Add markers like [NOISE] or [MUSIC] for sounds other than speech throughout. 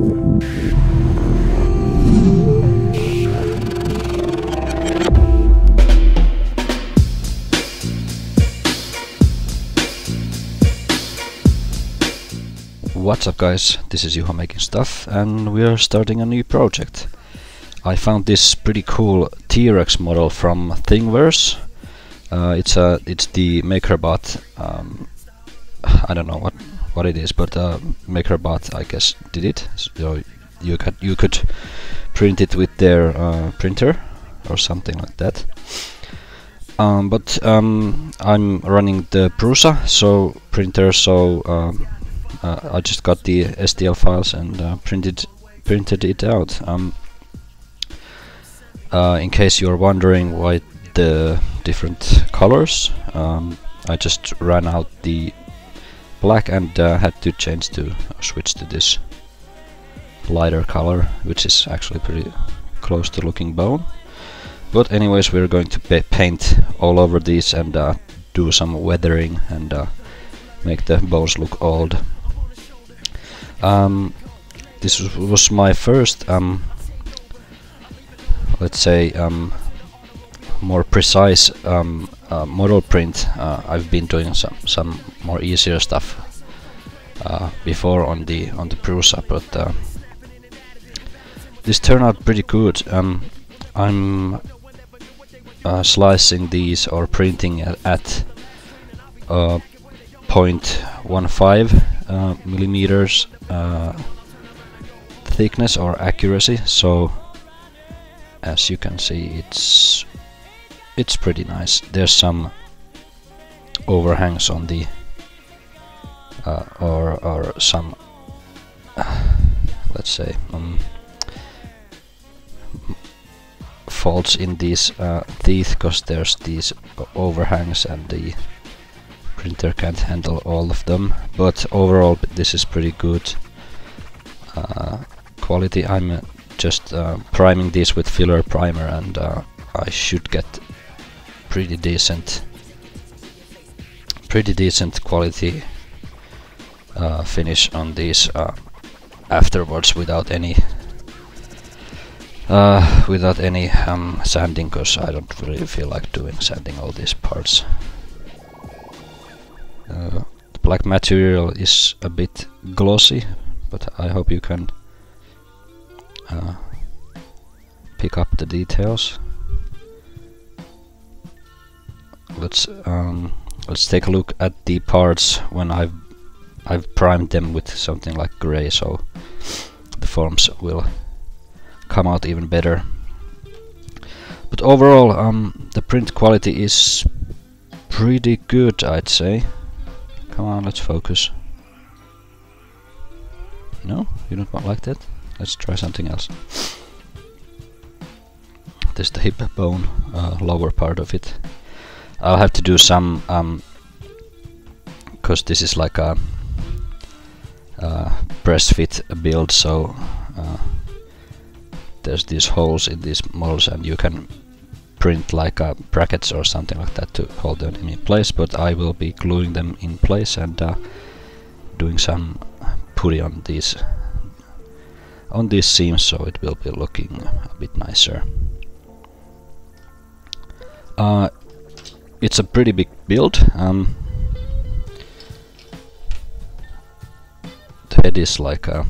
What's up guys, this is Juho making stuff and we are starting a new project. I found this pretty cool T-Rex model from Thingiverse. Uh, it's a it's the MakerBot. Um, [SIGHS] I don't know what what it is, but uh, MakerBot I guess did it. So you could you could print it with their uh, printer or something like that. Um, but um, I'm running the Prusa so printer, so um, uh, I just got the STL files and uh, printed printed it out. Um, uh, in case you're wondering why the different colors, um, I just ran out the black and uh, had to change to switch to this lighter color, which is actually pretty close to looking bone. But anyways, we're going to paint all over these and uh, do some weathering and uh, make the bones look old. Um, this was my first, um, let's say, um, more precise um, uh, model print. Uh, I've been doing some some more easier stuff uh, before on the on the Prusa, but uh, this turned out pretty good. Um, I'm slicing these or printing at, at uh, 0.15 uh, millimeters uh, thickness or accuracy so as you can see it's it's pretty nice. There's some overhangs on the uh, or or some [SIGHS] let's say um, faults in these uh, teeth because there's these overhangs and the printer can't handle all of them. But overall this is pretty good uh, quality. I'm uh, just uh, priming these with filler primer and uh, I should get pretty decent pretty decent quality uh, finish on these uh, afterwards without any without any um, sanding because I don't really feel like doing sanding all these parts uh, the black material is a bit glossy, but I hope you can uh, pick up the details. Let's um, let's take a look at the parts when I've I've primed them with something like gray, so the forms will come out even better. But overall, um, the print quality is pretty good, I'd say. Come on, let's focus. No? You don't want like that? Let's try something else. This is the hip bone, uh, lower part of it. I'll have to do some, um, cause this is like a uh, press fit build, so uh, there's these holes in these models and you can print like uh, brackets or something like that to hold them in place but I will be gluing them in place and uh, doing some putty on these on these seams so it will be looking a bit nicer. Uh, it's a pretty big build. Um, the head is like uh,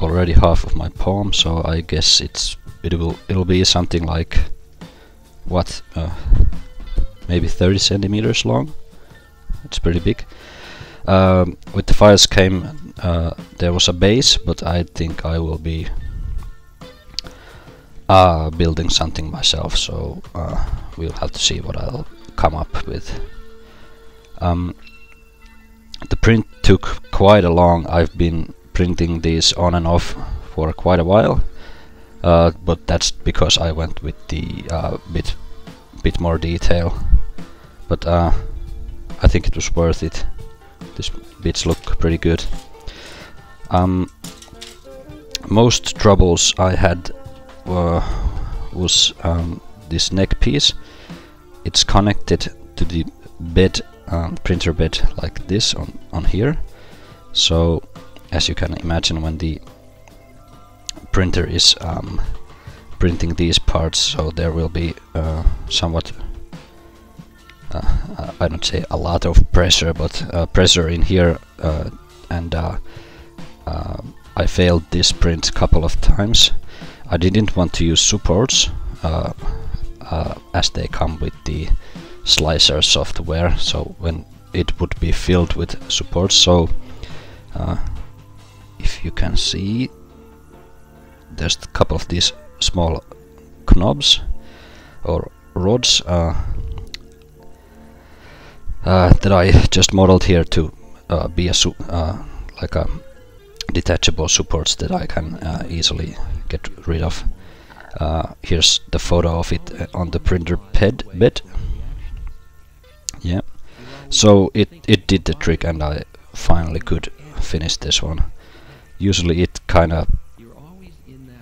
already half of my palm so I guess it's it will it'll be something like what uh, maybe 30 centimeters long. It's pretty big. Um, with the files came uh, there was a base but I think I will be uh, building something myself so uh, we'll have to see what I'll come up with. Um, the print took quite a long I've been printing these on and off for quite a while uh, but that's because I went with the uh, bit bit more detail. But uh, I think it was worth it. These bits look pretty good. Um, most troubles I had were, was um, this neck piece. It's connected to the bed um, printer bed like this on, on here. So as you can imagine when the printer is um, printing these parts so there will be uh, somewhat uh, I don't say a lot of pressure but uh, pressure in here uh, and uh, uh, I failed this print a couple of times. I didn't want to use supports as they come with the slicer software so when it would be filled with supports so if you can see there's a couple of these small knobs or rods uh, uh, that I just modeled here to uh, be a uh, like a detachable supports that I can uh, easily get rid of. Uh, here's the photo of it on the printer bed. bed. Yeah, so it it did the trick, and I finally could finish this one. Usually it kind of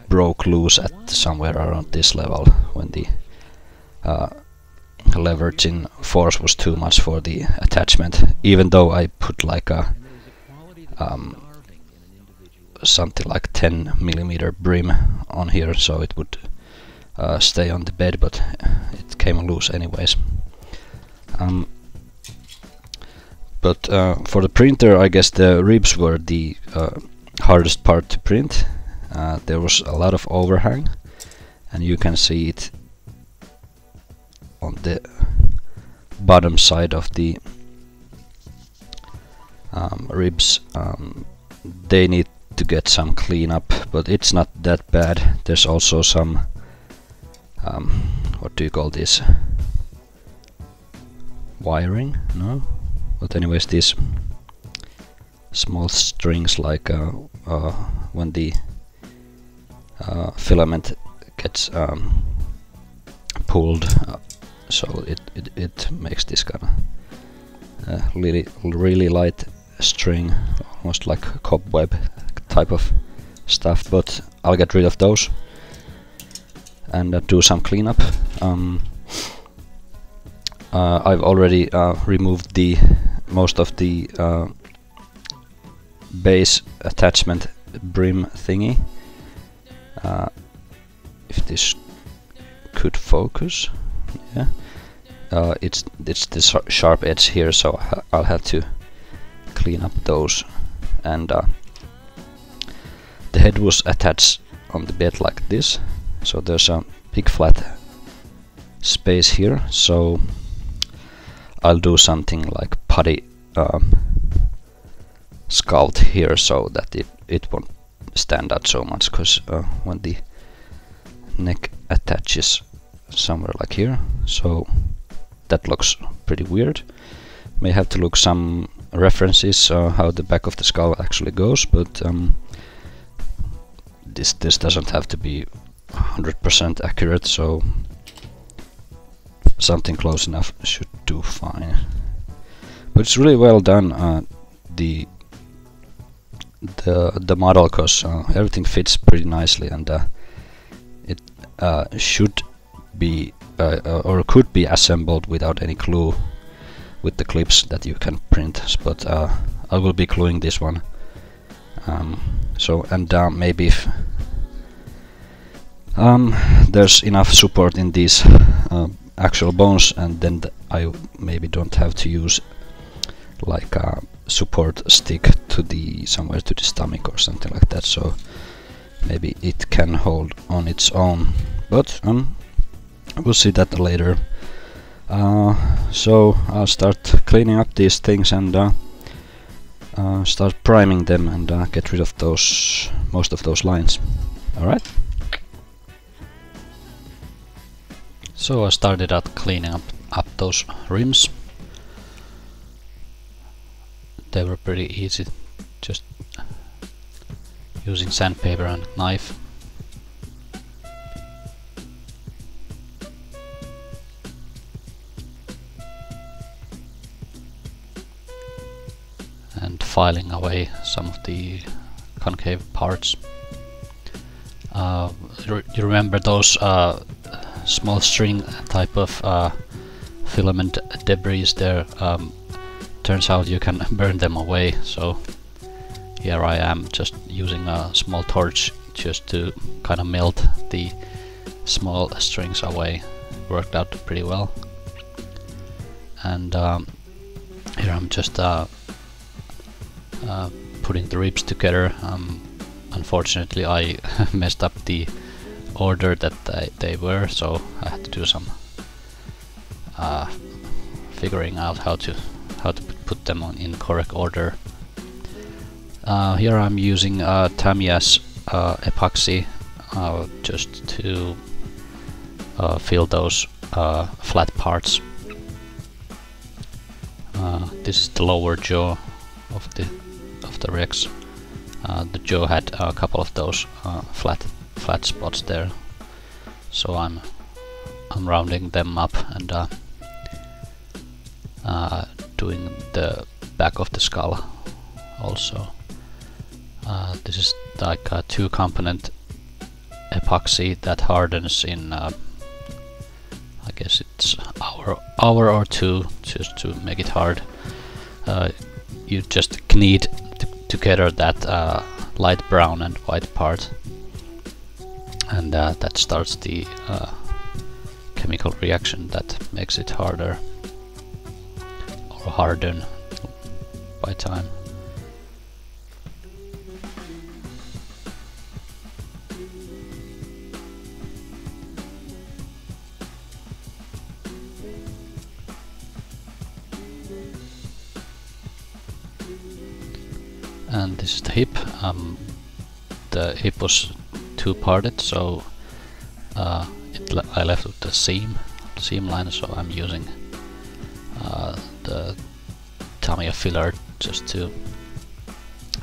broke loose at somewhere around this level when the uh, leveraging force was too much for the attachment even though I put like a um, something like 10 millimeter brim on here so it would uh, stay on the bed but it came loose anyways. Um, but uh, for the printer I guess the ribs were the uh, hardest part to print. Uh, there was a lot of overhang and you can see it on the bottom side of the um, ribs. Um, they need to get some cleanup but it's not that bad. There's also some um, what do you call this? Wiring no? But anyways these small strings like uh, uh, when the uh, filament gets um, pulled uh, so it, it, it makes this kind of uh, really really light string almost like a cobweb type of stuff but I'll get rid of those and uh, do some cleanup. Um, uh, I've already uh, removed the most of the base attachment brim thingy. Uh, if this could focus yeah. Uh, it's it's the sharp edge here so I'll have to clean up those and uh, the head was attached on the bed like this. So there's a big flat space here. So I'll do something like putty um, sculpt here so that it, it won't stand out so much because uh, when the neck attaches somewhere like here. So that looks pretty weird. May have to look some references uh, how the back of the skull actually goes but um, this this doesn't have to be 100% accurate so something close enough should do fine. But it's really well done uh, the the the model because uh, everything fits pretty nicely and uh, it uh, should be uh, uh, or could be assembled without any glue with the clips that you can print. But I will be gluing this one. Um, so and maybe if um, there's enough support in these actual bones and then th I maybe don't have to use like a support stick to the somewhere to the stomach or something like that. So maybe it can hold on its own. But um we'll see that later. Uh, so I'll start cleaning up these things and uh, uh, start priming them and uh, get rid of those most of those lines. Alright so I started out cleaning up, up those rims. They were pretty easy just using sandpaper and knife. And filing away some of the concave parts. Uh, you remember those uh, small string type of uh, filament debris there. Um, turns out you can [LAUGHS] burn them away. So here I am just using a small torch just to kind of melt the small strings away. Worked out pretty well. And um, here I'm just uh, uh, putting the ribs together. Um, unfortunately I [LAUGHS] messed up the order that they, they were so I had to do some uh, figuring out how to how to put them on in correct order uh, here I'm using uh, Tamiya's uh, epoxy uh, just to uh, fill those flat parts. this is the lower jaw of the of the Rex. the jaw had a couple of those flat flat spots there, so I'm I'm rounding them up and doing the back of the skull also. Uh, this is like a two component epoxy that hardens in uh, I guess it's hour hour or two just to make it hard. Uh, you just knead together that uh, light brown and white part and uh, that starts the uh, chemical reaction that makes it harder or harden by time. and this is the hip. Um, the hip was two parted, so uh, le I left with the seam, seam line, so I'm using uh, the Tamiya filler just to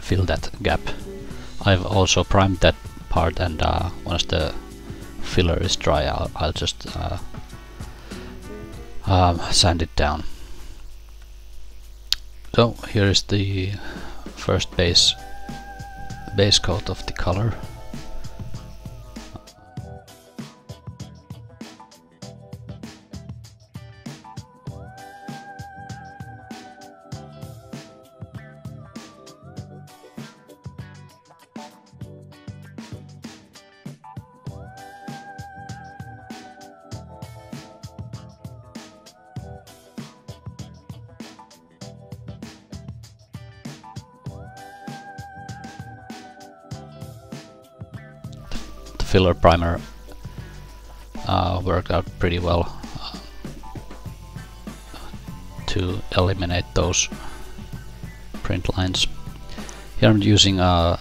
fill that gap. I've also primed that part and uh, once the filler is dry I'll, I'll just uh, um, sand it down. So here is the first base base coat of the color primer uh, worked out pretty well uh, to eliminate those print lines. Here I'm using a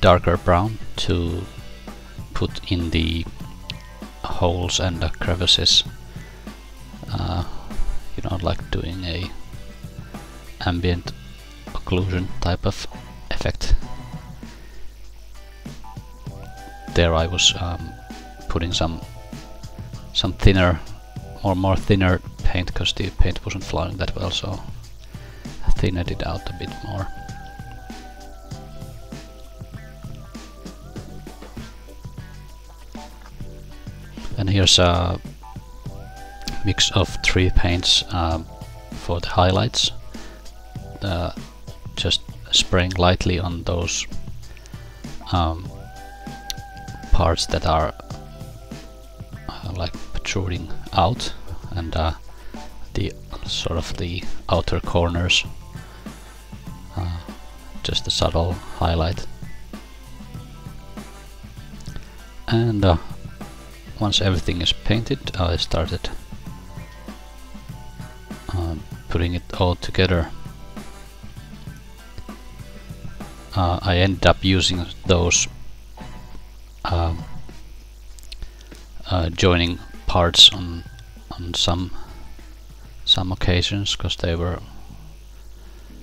darker brown to put in the holes and the crevices uh, you know like doing a ambient occlusion type of effect there I was um, putting some some thinner or more thinner paint because the paint wasn't flowing that well so I thinned it out a bit more. And here's a mix of three paints um, for the highlights. Uh, just spraying lightly on those um, parts that are uh, like protruding out and uh, the sort of the outer corners uh, just a subtle highlight. And uh, once everything is painted I started uh, putting it all together. Uh, I ended up using those joining parts on on some some occasions because they were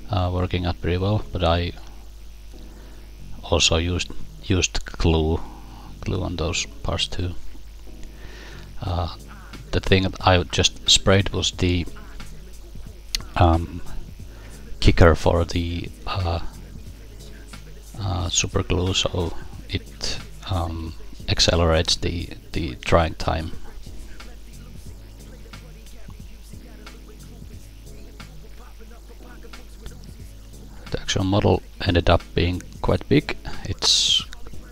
uh, working out pretty well but I also used used glue glue on those parts too. Uh, the thing that I just sprayed was the um, kicker for the uh, uh, super glue so it um, accelerates the, the drying time. The actual model ended up being quite big. It's,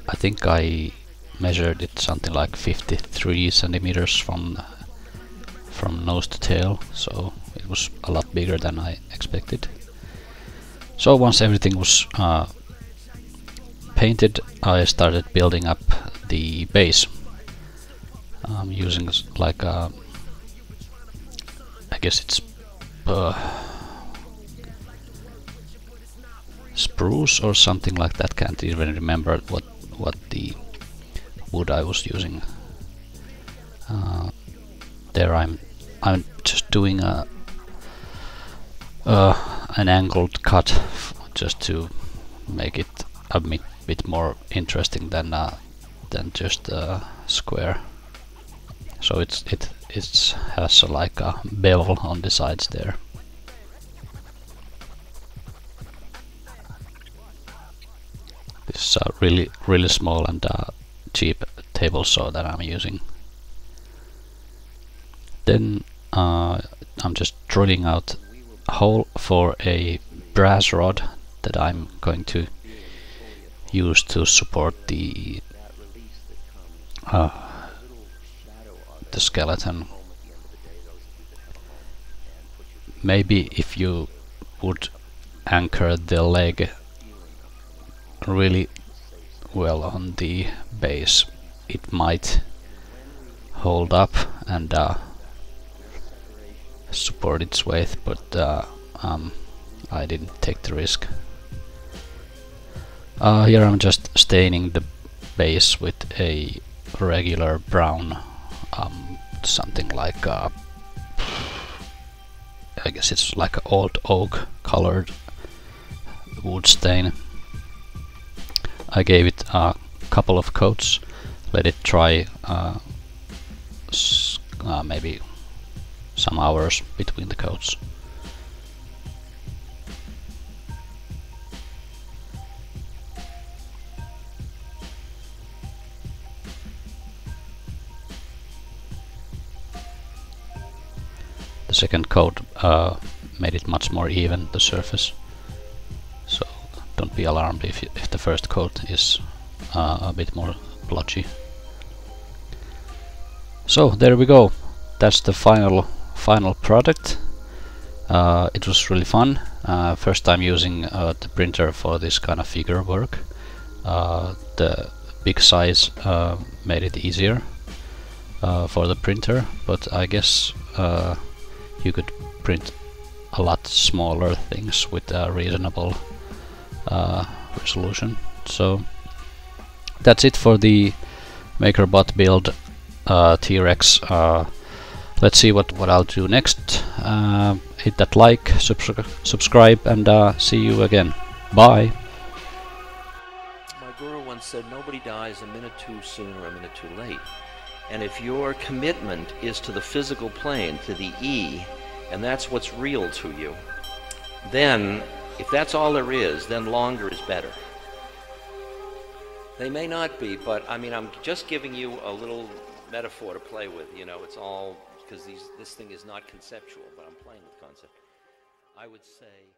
I think I measured it something like 53 centimeters from from nose to tail, so it was a lot bigger than I expected. So once everything was uh, painted, I started building up the base. I'm using like a, I guess it's uh, spruce or something like that. Can't even remember what what the wood I was using. Uh, there I'm I'm just doing a uh, an angled cut just to make it a bit, bit more interesting than uh, than just a square. So it's it it has a, like a bevel on the sides there. This is a really really small and uh, cheap table saw that I'm using. Then uh, I'm just drilling out a hole for a brass rod that I'm going to use to support the uh, the skeleton. Maybe if you would anchor the leg really well on the base it might hold up and uh, support its weight but uh, um, I didn't take the risk. Uh, here I'm just staining the base with a regular brown um, something like uh, I guess it's like an old oak colored wood stain. I gave it a couple of coats, let it dry uh, uh, maybe some hours between the coats. Second coat uh, made it much more even, the surface. So don't be alarmed if, if the first coat is uh, a bit more blotchy. So there we go. That's the final final product. Uh, it was really fun. Uh, first time using uh, the printer for this kind of figure work. Uh, the big size uh, made it easier for the printer, but I guess you could print a lot smaller things with a reasonable resolution. So that's it for the MakerBot build T-Rex let's see what, what I'll do next. Uh, hit that like, subscri subscribe, and uh, see you again. Bye. My guru once said, nobody dies a minute too soon or a minute too late. And if your commitment is to the physical plane, to the E, and that's what's real to you, then if that's all there is, then longer is better. They may not be, but I mean, I'm just giving you a little metaphor to play with. You know, it's all because this thing is not conceptual, but I'm playing with concept. I would say.